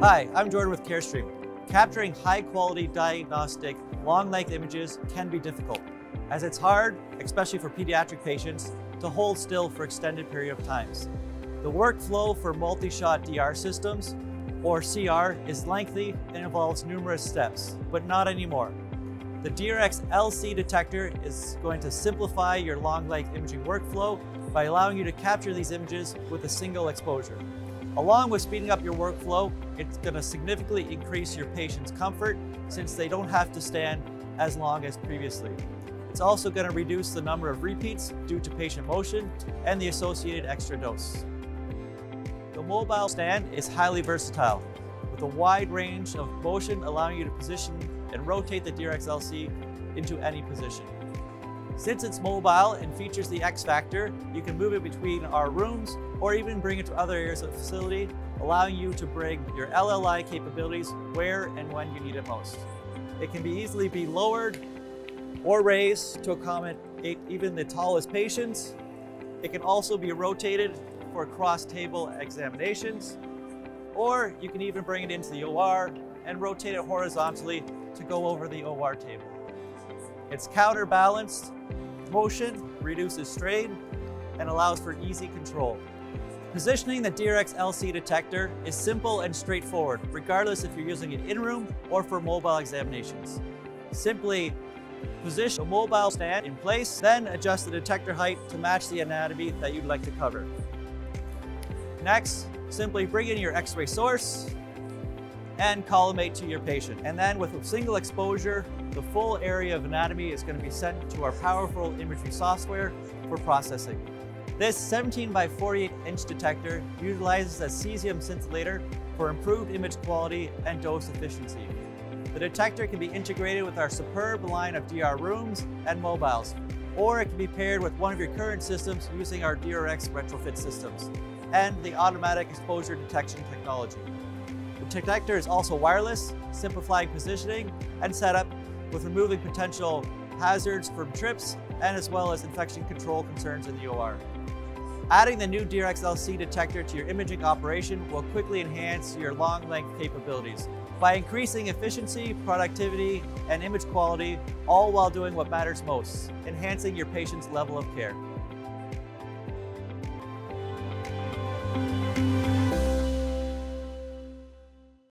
Hi, I'm Jordan with Carestream. Capturing high quality diagnostic long length images can be difficult, as it's hard, especially for pediatric patients, to hold still for extended period of times. The workflow for multi-shot DR systems, or CR, is lengthy and involves numerous steps, but not anymore. The DRX LC detector is going to simplify your long length imaging workflow by allowing you to capture these images with a single exposure. Along with speeding up your workflow, it's going to significantly increase your patient's comfort since they don't have to stand as long as previously. It's also going to reduce the number of repeats due to patient motion and the associated extra dose. The mobile stand is highly versatile with a wide range of motion allowing you to position and rotate the DRX LC into any position. Since it's mobile and features the X Factor, you can move it between our rooms or even bring it to other areas of the facility, allowing you to bring your LLI capabilities where and when you need it most. It can be easily be lowered or raised to accommodate even the tallest patients. It can also be rotated for cross-table examinations, or you can even bring it into the OR and rotate it horizontally to go over the OR table. It's counterbalanced motion, reduces strain, and allows for easy control. Positioning the DRX LC detector is simple and straightforward, regardless if you're using it in-room or for mobile examinations. Simply position a mobile stand in place, then adjust the detector height to match the anatomy that you'd like to cover. Next, simply bring in your x-ray source and collimate to your patient. And then with a single exposure, the full area of anatomy is going to be sent to our powerful ImageView software for processing. This 17 by 48 inch detector utilizes a cesium scintillator for improved image quality and dose efficiency. The detector can be integrated with our superb line of DR rooms and mobiles, or it can be paired with one of your current systems using our DRX retrofit systems and the automatic exposure detection technology. The detector is also wireless, simplifying positioning and setup with removing potential hazards from trips and as well as infection control concerns in the OR. Adding the new DRX LC detector to your imaging operation will quickly enhance your long length capabilities by increasing efficiency, productivity, and image quality, all while doing what matters most, enhancing your patient's level of care.